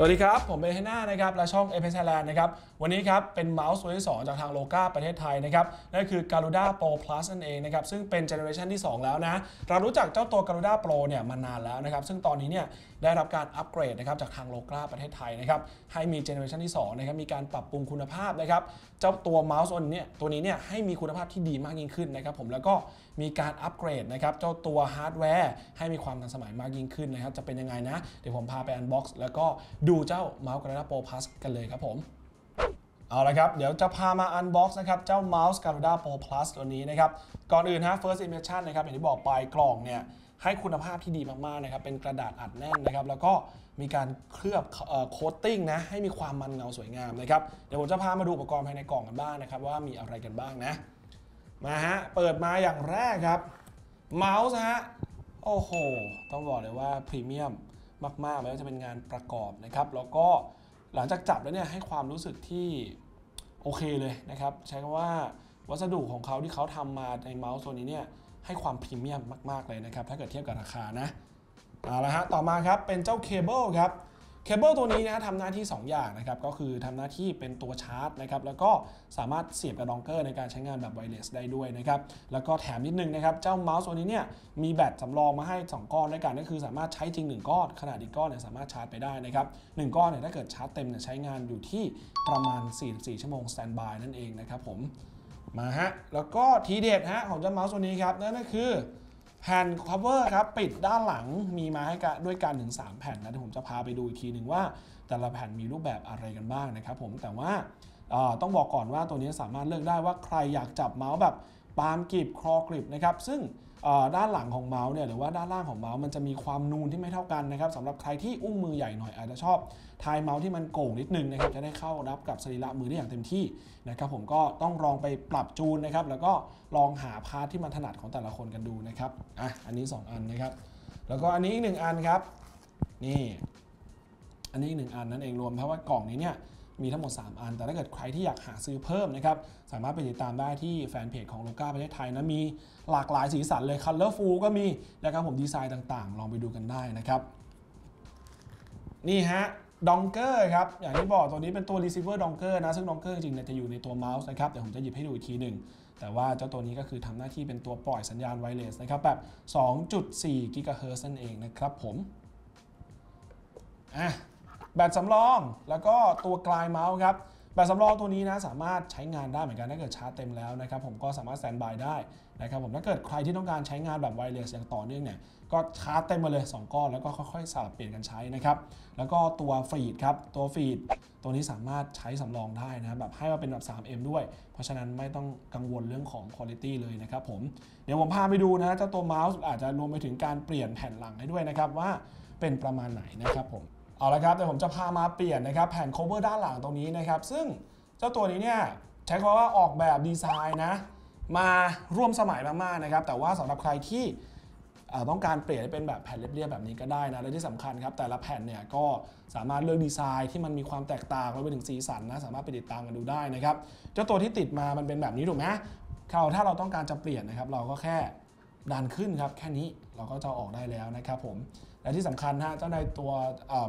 สวัสดีครับ ผมเบนเฮน่านะครับและช่อง a p e x Thailand นะครับ วันนี้ครับ เป็นเมาส์ตัวที่ 2 จากทาง Loga ประเทศไทยนะครับ นั่นคือ Garuda Pro Plus นั่นเองนะครับ ซึ่งเป็น generation ที่ 2 แล้วนะ เรารู้จักเจ้าตัว Garuda Pro เนี่ยมานานแล้วนะครับ ซึ่งตอนนี้เนี่ยได้รับการอัปเกรดนะครับจากทาง Loga ประเทศไทยนะครับให้มี generation ที่2นะครับมีการปรับปรุงคุณภาพนะครับเจ้าตัวเมาส์ตัวนี้เนี่ยตัวนี้เนี่ยให้มีคุณภาพที่ดีมากยิ่งขึ้นนะครับผมแล้วก็มีการอัปเกรดนะครับเจ้าตัวฮาร์ดแวร์ให้มีความทันสมัยมากยิ่งขึ้นนะครับจะเป็นยังไงนะ เดี๋ยวผมพาไป unbox แล้วก็ดูเจ้าเมาส์ Garuda Pro Plus กันเลยครับผมเอาละครับ เดี๋ยวจะพามา unbox นะครับ เจ้า Mouse Garuda Pro Plus ตัวนี้นะครับ ก่อนอื่นฮะ First Impression นะครับ อย่างที่บอกไปกล่องเนี่ย ให้คุณภาพที่ดีมากๆนะครับเป็นกระดาษอัดแน่นนะครับ แล้วก็มีการเคลือบ coating นะให้มีความมันเงาสวยงามนะครับเดี๋ยวผมจะพามาดูอุปกรณ์ภายในกล่องกันบ้างนะครับ ว่ามีอะไรกันบ้างนะมาฮะเปิดมาอย่างแรกครับเมาส์ฮะโอ้โห ต้องบอกเลยว่าพรีเมียมมากๆไม่ว่าจะเป็นงานประกอบนะครับ แล้วก็หลังจากจับแล้วเนี่ยให้ความรู้สึกที่โอเคเลยนะครับ ใช้คำว่าวัสดุของเขาที่เขาทำมาในเมาส์ตัวนี้เนี่ย ให้ความพรีเมียมมาก ๆ เลยนะครับ ถ้าเกิดเทียบกับราคานะเอาละฮะต่อมาครับเป็นเจ้าเคเบิลครับเคเบิลตัวนี้นะทำหน้าที่ 2 อย่างนะครับก็คือทำหน้าที่เป็นตัวชาร์จนะครับแล้วก็สามารถเสียบกับ dongle ในการใช้งานแบบ wireless ได้ด้วยนะครับแล้วก็แถมนิดนึงนะครับเจ้าเมาส์ตัวนี้เนี่ยมีแบตสำรองมาให้ 2 ก้อนด้วยกันก็คือสามารถใช้จริง 1 ก้อน ขนาดอีกก้อนเนี่ยสามารถชาร์จไปได้นะครับ1 ก้อนเนี่ยถ้าเกิดชาร์จเต็มเนี่ยใช้งานอยู่ที่ประมาณ 44 ชั่วโมง standby นั่นเองนะครับผม มาฮะ แล้วก็ทีเด็ดฮะของเจ้าเมาส์ตัวนี้ครับ นั่นก็คือแผ่น cover ครับ ปิดด้านหลังมีมาให้กันด้วยกันถึง 3 แผ่นนะเดี๋ยวผมจะพาไปดูอีกทีหนึ่งว่า แต่ละแผ่นมีรูปแบบอะไรกันบ้างนะครับผมแต่ว่าต้องบอกก่อนว่าตัวนี้สามารถเลือกได้ว่าใครอยากจับเมาส์แบบ palm grip claw grip นะครับซึ่ง ด้านหลังของเมาส์เนี่ยหรือว่าด้านล่างของเมาส์มันจะมีความนูนที่ไม่เท่ากันนะครับสำหรับใครที่อุ้งมือใหญ่หน่อยอาจจะชอบท้ายเมาส์ที่มันโก่งนิดนึงนะครับจะได้เข้ารับกับสรีระมือได้อย่างเต็มที่นะครับผมก็ต้องลองไปปรับจูนนะครับแล้วก็ลองหา part ที่มันถนัดของแต่ละคนกันดูนะครับอะอันนี้ 2 อันนะครับแล้วก็อันนี้อีกหนึ่งอันครับนี่อันนี้อีกหนึ่งอันนั่นเองรวมเพราะว่ากล่องนี้เนี่ย มีทั้งหมด 3 อัน แต่ถ้าเกิดใครที่อยากหาซื้อเพิ่มนะครับ สามารถไปติดตามได้ที่แฟนเพจของ Loga ประเทศไทยนะ มีหลากหลายสีสันเลย Colorful ก็มีนะครับผมดีไซน์ต่างๆ ลองไปดูกันได้นะครับ นี่ฮะ dongle ครับ อย่างที่บอกตัวนี้เป็นตัว receiver dongle นะ ซึ่ง dongle จริงๆจะอยู่ในตัวเมาส์นะครับ เดี๋ยวผมจะหยิบให้ดูอีกทีหนึ่ง แต่ว่าเจ้าตัวนี้ก็คือทำหน้าที่เป็นตัวปล่อยสัญญาณ wireless นะครับแบบ 2.4 GHz นั่นเองนะครับผม อะ แบตสำรอง แล้วก็ตัวกลายเมาส์ครับแบตสำรองตัวนี้นะสามารถใช้งานได้เหมือนกันถ้าเกิดชาร์จเต็มแล้วนะครับผมก็สามารถ standby ได้นะครับผมถ้าเกิดใครที่ต้องการใช้งานแบบ wireless อย่างต่อเนื่องเนี่ยก็ชาร์จเต็มมาเลย 2 ก้อนแล้วก็ค่อยๆสลับเปลี่ยนกันใช้นะครับแล้วก็ตัว feet ครับตัว feet ตัวนี้สามารถใช้สำรองได้นะแบบให้มาเป็นแบบ 3M ด้วย เพราะฉะนั้นไม่ต้องกังวลเรื่องของคุณภาพเลยนะครับผมเดี๋ยวผมพาไปดูนะเจ้าตัวเมาส์อาจจะรวมไปถึงการเปลี่ยนแผ่นหลังให้ด้วยนะครับว่าเป็นประมาณไหนนะครับผม เอาละครับเดี๋ยวผมจะพามาเปลี่ยนนะครับแผ่น cover ด้านหลังตรงนี้นะครับ ซึ่งเจ้าตัวนี้เนี่ยใช้คำว่าออกแบบดีไซน์นะมาร่วมสมัยมากๆนะครับ แต่ว่าสำหรับใครที่ต้องการเปลี่ยนให้เป็นแบบแผ่นเรียบๆแบบนี้ก็ได้นะและที่สำคัญครับแต่ละแผ่นเนี่ยก็สามารถเลือกดีไซน์ที่มันมีความแตกต่างรวมไปถึงสีสันนะสามารถไปติดตามกันดูได้นะครับเจ้าตัวที่ติดมามันเป็นแบบนี้ถูกไหมเขาถ้าเราต้องการจะเปลี่ยนนะครับ เราก็แค่ ดันขึ้นครับ แค่นี้เราก็จะออกได้แล้วนะครับผม และที่สำคัญฮะเจ้าในตัว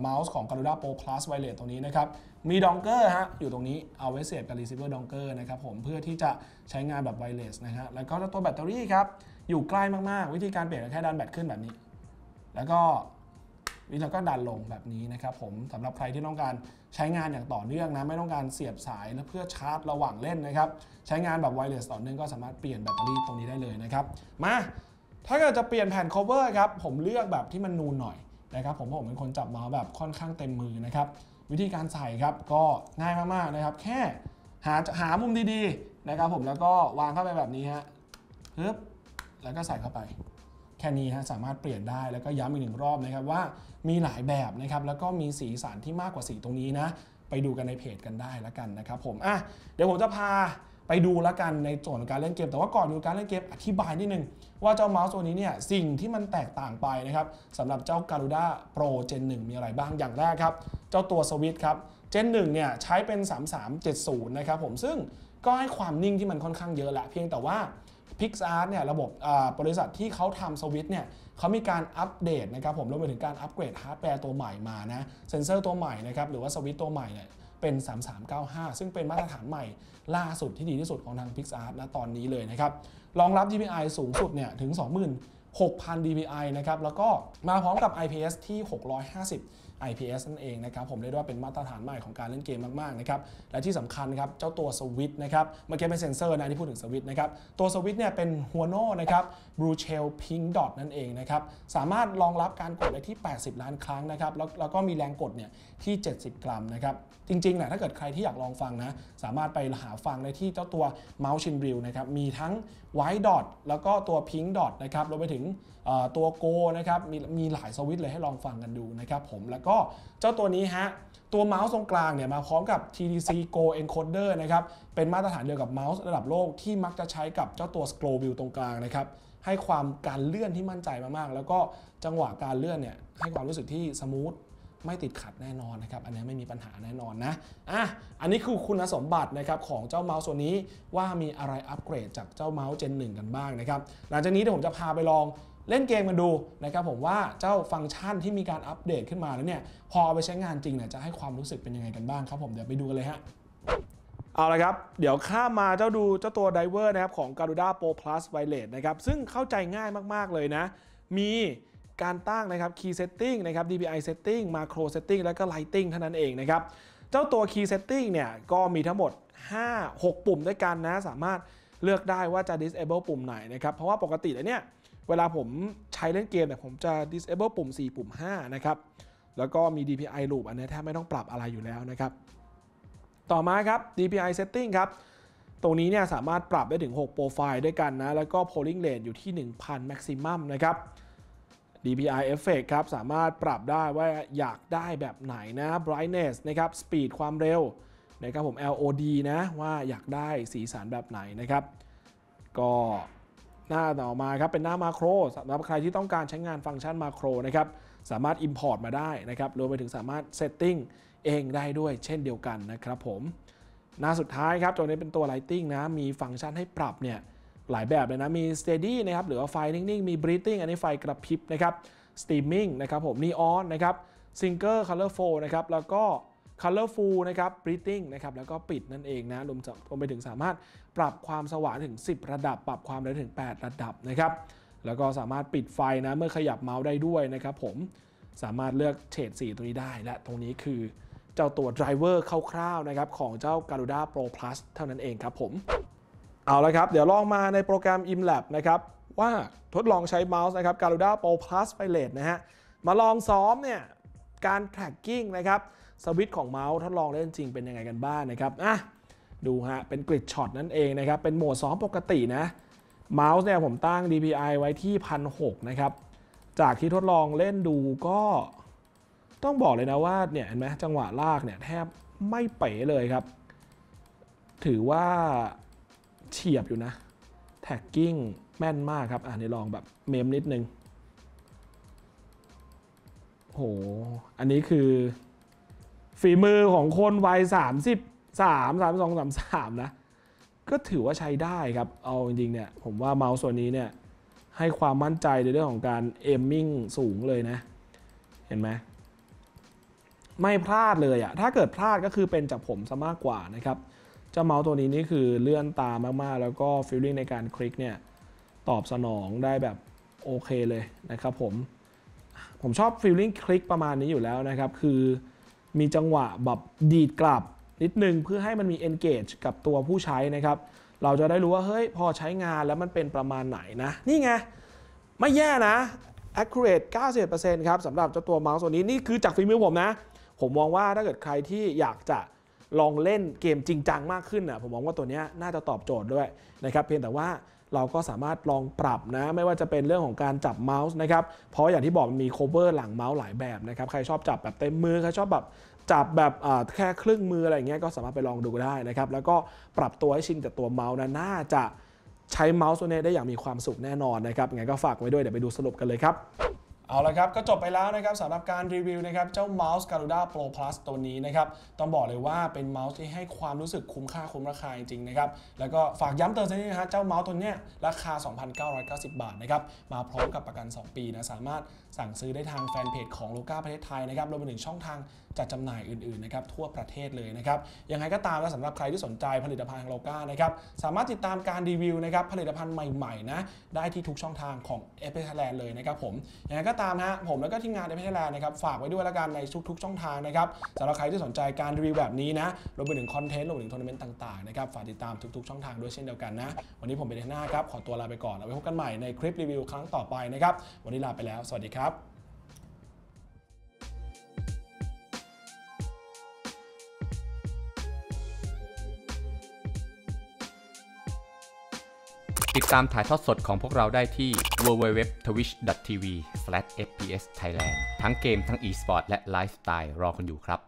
เมาส์ของ Garuda Pro Plus Wireless ตรงนี้นะครับ มีดองเกอร์ฮะอยู่ตรงนี้เอาไว้เสียบกับ receiver dongle นะครับผมเพื่อที่จะใช้งานแบบไวเลสนะฮะแล้วก็ตัวแบตเตอรี่ครับ อยู่ใกล้มาก ๆ วิธีการเปลี่ยนแค่ดันแบตขึ้นแบบนี้ แล้วก็ วิธีก็ดันลงแบบนี้นะครับผมสำหรับใครที่ต้องการใช้งานอย่างต่อเนื่องนะไม่ต้องการเสียบสายแล้วเพื่อชาร์จระหว่างเล่นนะครับใช้งานแบบไวเลสต่อเนื่องก็สามารถเปลี่ยนแบตเตอรี่ตรงนี้ได้เลยนะครับมาถ้าเกิดจะเปลี่ยนแผ่น cover ครับผมเลือกแบบที่มันนูนหน่อยนะครับผมผมเป็นคนจับมาแบบค่อนข้างเต็มมือนะครับวิธีการใส่ครับก็ง่ายมากๆนะครับ แค่หาหามุมดีๆนะครับผมแล้วก็วางเข้าไปแบบนี้ฮะปึ๊บแล้วก็ใส่เข้าไป แค่นี้ฮะสามารถเปลี่ยนได้แล้วก็ย้ำอีกหนึ่งรอบนะครับว่ามีหลายแบบนะครับแล้วก็มีสีสันที่มากกว่าสีตรงนี้นะไปดูกันในเพจกันได้แล้วกันนะครับผมอะเดี๋ยวผมจะพาไปดูแล้วกันในส่วนของการเล่นเกม แต่ว่าก่อนดูการเล่นเกมอธิบายนิดนึง ว่าเจ้าเมาส์ตัวนี้เนี่ยสิ่งที่มันแตกต่างไปนะครับสำหรับเจ้า Garuda Pro Gen 1 มีอะไรบ้างอย่างแรกครับ เจ้าตัวสวิตช์ครับ Gen 1 เนี่ยใช้เป็น 3370 นะครับผมซึ่งก็ให้ความนิ่งที่มันค่อนข้างเยอะแหละเพียงแต่ว่า PixArt เนี่ยระบบบริษัทที่เขาทำสวิตช์เนี่ยเขามีการอัปเดตนะครับผมรวมไปถึงการอัปเกรดฮาร์ดแวร์ตัวใหม่มานะเซนเซอร์ตัวใหม่นะครับหรือว่าสวิตช์ตัวใหม่เนี่ยเป็น 3395 ซึ่งเป็นมาตรฐานใหม่ล่าสุดที่ดีที่สุดของทาง PixArt ณตอนนี้เลยนะครับ รองรับ DPI สูงสุดเนี่ยถึง 26,000 DPI นะครับ แล้วก็มาพร้อมกับ IPS ที่ 650 IPS นั่นเองนะครับผมเรียกว่าเป็นมาตรฐานใหม่ของการเล่นเกมมากๆนะครับและที่สำคัญครับเจ้าตัวสวิตช์นะครับเมื่อกี้เป็นเซนเซอร์นะที่พูดถึงสวิตช์นะครับตัวสวิตเนี่ยเป็นหัวโน่นะครับ Blue Shell Pink Dot นั่นเองนะครับสามารถรองรับการกดได้ที่ 80 ล้านครั้งนะครับแล้วแล้วก็มีแรงกดเนี่ยที่ 70 กรัมนะครับจริงๆนะถ้าเกิดใครที่อยากลองฟังนะสามารถไปหาฟังได้ที่เจ้าตัว Mouse Chin Brill นะครับมีทั้ง White Dot แล้วก็ตัว Pink Dot นะครับรวมไปถึง ตัว Go นะครับมีมีหลายสวิตช์เลยให้ลองฟังกันดูนะครับผมแล้วก็เจ้าตัวนี้ฮะตัวเมาส์ตรงกลางเนี่ยมาพร้อมกับ TDC Gold Encoder นะครับเป็นมาตรฐานเดียวกับเมาส์ระดับโลกที่มักจะใช้กับเจ้าตัว Scroll Wheel ตรงกลางนะครับให้ความการเลื่อนที่มั่นใจมากๆ แล้วก็จังหวะการเลื่อนเนี่ยให้ความรู้สึกที่ smooth ไม่ติดขัดแน่นอนนะครับ อันนี้ไม่มีปัญหาแน่นอนนะ อะ อันนี้คือคุณสมบัตินะครับของเจ้าเมาส์ตัวนี้ว่ามีอะไรอัปเกรดจากเจ้าเมาส์ Gen 1 กันบ้างนะครับ หลังจากนี้เดี๋ยวผมจะพาไปลอง เล่นเกมกันดูนะครับผมว่าเจ้าฟังก์ชันที่มีการอัปเดตขึ้นมาแล้วเนี่ยพอเอาไปใช้งานจริงเนี่ยจะให้ความรู้สึกเป็นยังไงกันบ้างครับผมเดี๋ยวไปดูกันเลยฮะเอาละครับ เดี๋ยวข้ามมาเจ้าดูเจ้าตัวไดเวอร์นะครับของ Garuda Pro Plus Wireless นะครับซึ่งเข้าใจง่ายมากๆเลยนะ มีการตั้งนะครับ Key Setting นะครับ DPI Setting Macro Setting แล้วก็ Lighting เท่านั้นเองนะครับ เจ้าตัว Key Setting เนี่ยก็มีทั้งหมด 5 6 ปุ่มด้วยกันนะ สามารถเลือกได้ว่าจะ disable ปุ่มไหนนะครับ เพราะว่าปกติแล้วเนี่ย เวลาผมใช้เล่นเกมเนี่ยผมจะ disable ปุ่ม 4 ปุ่ม 5 นะครับ แล้วก็มี DPI loop อันนี้แทบไม่ต้องปรับอะไรอยู่แล้วนะครับ ต่อมาครับ DPI setting ครับ ตรงนี้เนี่ยสามารถปรับได้ถึง 6 โปรไฟล์ด้วยกันนะ แล้วก็ polling rate อยู่ที่ 1000 maximum นะครับ DPI effect ครับ สามารถปรับได้ว่าอยากได้แบบไหนนะ brightness นะครับ speed ความเร็วนะครับผม LOD นะว่าอยากได้สีสันแบบไหนนะครับ ก็ หน้าต่อมาครับเป็นหน้ามาโครสำหรับใครที่ต้องการใช้งานฟังก์ชันมาโครนะครับสามารถ Import มาได้นะครับรวมไปถึงสามารถ Setting เองได้ด้วยเช่นเดียวกันนะครับผมหน้าสุดท้ายครับตัวนี้เป็นตัว Lighting นะมีฟังก์ชันให้ปรับเนี่ยหลายแบบเลยนะมี Steady นะครับหรือว่าไฟนิ่งๆมี Breathing อันนี้ไฟกระพริบนะครับ Steaming นะครับผม Neon นะครับ Single Colorful นะครับแล้วก็ Colorful นะครับ Breathing นะครับแล้วก็ปิดนั่นเองนะรวมรวมไปถึงสามารถปรับความสว่างถึง 10 ระดับ ปรับความเร็วถึง 8 ระดับนะครับแล้วก็สามารถปิดไฟนะเมื่อขยับเมาส์ได้ด้วยนะครับผมสามารถเลือกเฉดสีตรงนี้ได้ และตรงนี้คือเจ้าตัวไดรเวอร์คร่าวๆนะครับของเจ้า Garuda Pro Plus เท่านั้นเองครับผมเอาละครับ เดี๋ยวลองมาในโปรแกรม ImLab นะครับว่าทดลองใช้เมาส์นะครับ Garuda Pro Plus Wireless นะฮะมาลองซ้อมเนี่ยการ tracking นะครับ สวิตช์ของเมาส์ทดลองเล่นจริงเป็นยังไงกันบ้างนะครับอะดูฮะ เป็น Gridshot นั่นเองนะครับ เป็นโหมดซ้อมปกตินะ เมาส์เนี่ยผมตั้ง DPI ไว้ที่1,600นะครับ จากที่ทดลองเล่นดูก็ต้องบอกเลยนะว่าเนี่ยเห็นไหมจังหวะลากเนี่ยแทบไม่เป๋เลยครับ ถือว่าเฉียบอยู่นะ tracking แม่นมากครับ อ่านี่ลองแบบ aim นิดนึงโห อันนี้คือ ฝีมือของคนวัย33 32 33นะ ก็ถือว่าใช้ได้ครับ เอาจริงๆเนี่ย ผมว่าเมาส์ส่วนนี้เนี่ย ให้ความมั่นใจในเรื่องของการ aiming สูงเลยนะ เห็นไหมไม่พลาดเลยอะถ้าเกิดพลาดก็คือเป็นจากผมซะมากกว่านะครับเจ้าเมาส์ตัวนี้นี่คือเลื่อนตามากๆ แล้วก็ feeling ในการคลิกเนี่ย ตอบสนองได้แบบโอเคเลยนะครับผม ผมชอบฟีลลิ่งคลิกประมาณนี้อยู่แล้วนะครับ คือ มีจังหวะแบบดีดกลับนิดนึงเพื่อให้มันมี engage กับตัวผู้ใช้นะครับ เราจะได้รู้ว่าเฮ้ยพอใช้งานแล้วมันเป็นประมาณไหนนะ นี่ไง ไม่แย่นะ accurate 90%ครับสำหรับเจ้าตัวเมาส์ตัวนี้นี่คือจากฝีมือผมนะ ผมมองว่าถ้าเกิดใครที่อยากจะลองเล่นเกมจริงจังมากขึ้นนะผมมองว่าตัวนี้น่าจะตอบโจทย์ด้วยนะครับเพียงแต่ว่า เราก็สามารถลองปรับนะ ไม่ว่าจะเป็นเรื่องของการจับเมาส์นะครับ เพราะอย่างที่บอกมันมี cover หลังเมาส์หลายแบบนะครับ ใครชอบจับแบบเต็มมือ ใครชอบแบบจับแบบแค่ครึ่งมืออะไรเงี้ย ก็สามารถไปลองดูได้นะครับ แล้วก็ปรับตัวให้ชินกับตัวเมาส์นะน่าจะใช้เมาส์ตัวนี้ได้อย่างมีความสุขแน่นอนนะครับยังไงก็ฝากไว้ด้วย เดี๋ยวไปดูสรุปกันเลยครับ เอาละครับ ก็จบไปแล้วนะครับสำหรับการรีวิวนะครับเจ้าเมาส์ Garuda Pro Plus ตัวนี้นะครับต้องบอกเลยว่าเป็นเมาส์ที่ให้ความรู้สึกคุ้มค่าคุ้มราคาจริงๆนะครับแล้วก็ฝากย้ำเตือนสักนิดนะฮะเจ้าเมาส์ตัวเนี้ยราคา 2,990 บาทนะครับมาพร้อมกับประกัน 2 ปีนะสามารถสั่งซื้อได้ทางแฟนเพจของโลกาประเทศไทยนะครับรวมไปถึงช่องทาง จัดจำหน่ายอื่นๆนะครับทั่วประเทศเลยนะครับยังไงก็ตามและสำหรับใครที่สนใจผลิตภัณฑ์ของโลกานะครับสามารถติดตามการรีวิวนะครับผลิตภัณฑ์ใหม่ๆนะได้ที่ทุกช่องทางของเอ p เ t แลนด์เลยนะครับผมยังไงก็ตามฮะผมแล้วก็ทีมงานเอ p เ t แลนด์นะครับฝากไว้ด้วยละกันในทุกๆช่องทางนะครับสำหรับใครที่สนใจการรีวิวแบบนี้นะรวมไปถึงคอนเทนต์รวมไปถึงทัวร์นาเมนต์ต่างๆนะครับฝากติดตามทุกๆช่องทางด้วยเช่นเดียวกันนะวันนี้ผมเป็นเดน่าครับขอตัวลาไปก่อนเอาไว้พบกันใหม่ในคลิปรีวิวครั้งต่อไปนะครับวันนี้ลาไปแล้ว สวัสดีครับ ติดตามถ่ายทอดสดของพวกเราได้ที่ www.twitch.tv/fpsthailand ทั้งเกมทั้ง e-sport และไลฟ์สไตล์รอคุณอยู่ครับ